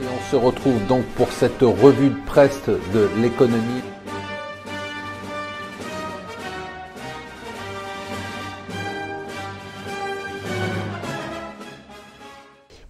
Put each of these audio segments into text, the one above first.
Et on se retrouve donc pour cette revue de presse de l'économie.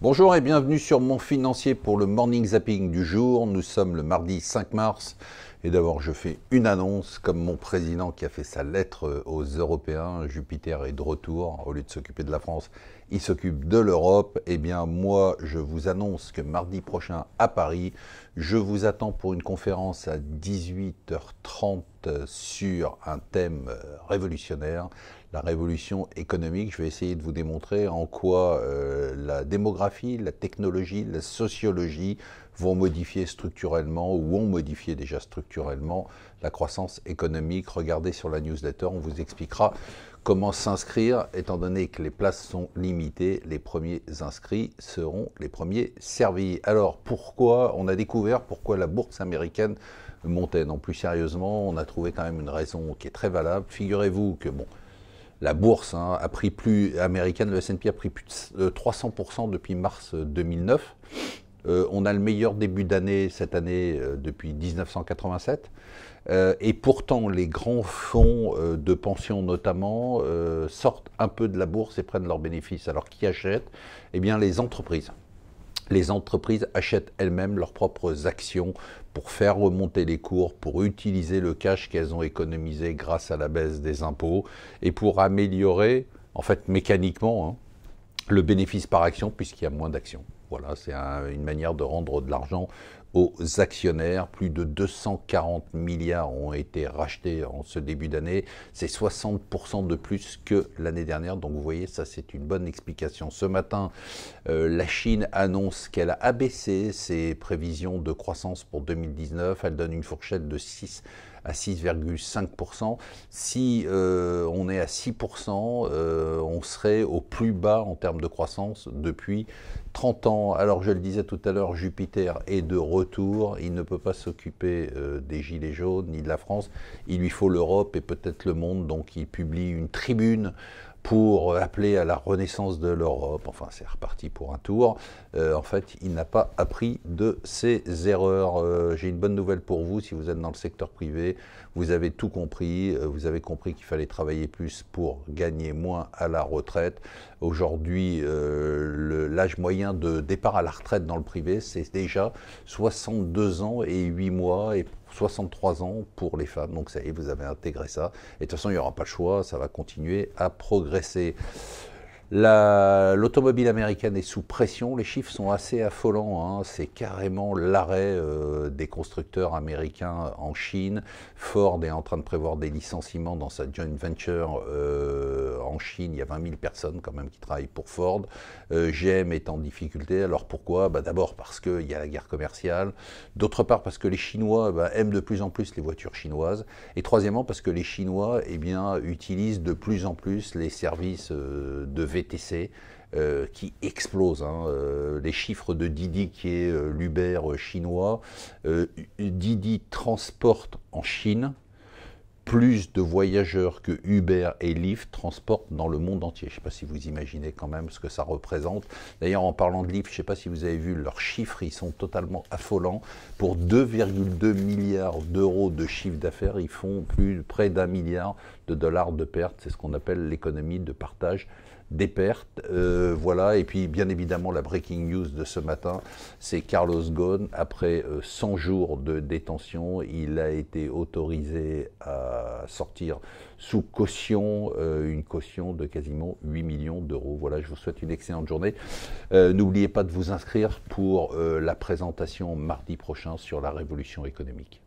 Bonjour et bienvenue sur Mon Financier pour le Morning Zapping du jour. Nous sommes le mardi 5 mars. Et d'abord, je fais une annonce, comme mon président qui a fait sa lettre aux Européens, Jupiter est de retour, au lieu de s'occuper de la France, il s'occupe de l'Europe. Eh bien, moi, je vous annonce que mardi prochain à Paris, je vous attends pour une conférence à 18h30 sur un thème révolutionnaire, la révolution économique. Je vais essayer de vous démontrer en quoi euh, la démographie, la technologie, la sociologie vont modifier structurellement ou ont modifié déjà structurellement la croissance économique. Regardez sur la newsletter, on vous expliquera comment s'inscrire, étant donné que les places sont limitées, les premiers inscrits seront les premiers servis. Alors pourquoi on a découvert pourquoi la bourse américaine montait? Non, plus sérieusement, on a trouvé quand même une raison qui est très valable. Figurez-vous que bon, la bourse hein, a pris plus américaine, le S&P a pris plus de 300% depuis mars 2009. Euh, on a le meilleur début d'année cette année euh, depuis 1987. Euh, et pourtant, les grands fonds de pension notamment sortent un peu de la bourse et prennent leurs bénéfices. Alors qui achète? Eh bien les entreprises. Les entreprises achètent elles-mêmes leurs propres actions pour faire remonter les cours, pour utiliser le cash qu'elles ont économisé grâce à la baisse des impôts et pour améliorer, en fait mécaniquement, hein, le bénéfice par action puisqu'il y a moins d'actions. Voilà, c'est une manière de rendre de l'argent aux actionnaires. Plus de 240 milliards ont été rachetés en ce début d'année. C'est 60% de plus que l'année dernière. Donc vous voyez, ça c'est une bonne explication. Ce matin, euh, la Chine annonce qu'elle a abaissé ses prévisions de croissance pour 2019. Elle donne une fourchette de 6 à 6,5%. Si euh, on est à 6%, euh, on serait au plus bas en termes de croissance depuis 30 ans. Alors je le disais tout à l'heure, Jupiter est de retour. Il ne peut pas s'occuper euh, des Gilets jaunes ni de la France. Il lui faut l'Europe et peut-être le monde. Donc il publie une tribune pour appeler à la renaissance de l'Europe. Enfin, c'est reparti pour un tour. Euh, en fait, il n'a pas appris de ses erreurs. Euh, j'ai une bonne nouvelle pour vous, si vous êtes dans le secteur privé, vous avez tout compris. Euh, vous avez compris qu'il fallait travailler plus pour gagner moins à la retraite. Aujourd'hui, l'âge moyen de départ à la retraite dans le privé, c'est déjà 62 ans et 8 mois. 63 ans pour les femmes. Donc ça y est, vous avez intégré ça. Et de toute façon, il n'y aura pas le choix, ça va continuer à progresser. L'automobile américaine est sous pression, les chiffres sont assez affolants, hein. c'est carrément l'arrêt euh, des constructeurs américains en Chine. Ford est en train de prévoir des licenciements dans sa joint venture euh, en Chine, il y a 20 000 personnes quand même qui travaillent pour Ford. Euh, GM est en difficulté, alors pourquoi? Bah, D'abord parce qu'il y a la guerre commerciale, d'autre part parce que les Chinois bah, aiment de plus en plus les voitures chinoises, et troisièmement parce que les Chinois eh bien, utilisent de plus en plus les services de Euh, qui explose. Hein. Euh, les chiffres de Didi, qui est euh, l'Uber chinois, Didi transporte en Chine plus de voyageurs que Uber et Lyft transportent dans le monde entier. Je ne sais pas si vous imaginez quand même ce que ça représente. D'ailleurs, en parlant de Lyft, je ne sais pas si vous avez vu leurs chiffres, ils sont totalement affolants. Pour 2,2 milliards d'euros de chiffre d'affaires, ils font plus près d'un milliard de dollars de pertes. C'est ce qu'on appelle l'économie de partage des pertes. Euh, voilà, et puis bien évidemment la breaking news de ce matin, c'est Carlos Ghosn. Après 100 euh, jours de détention, il a été autorisé à sortir sous caution, euh, une caution de quasiment 8 millions d'euros. Voilà, je vous souhaite une excellente journée. N'oubliez pas de vous inscrire pour la présentation mardi prochain sur la révolution économique.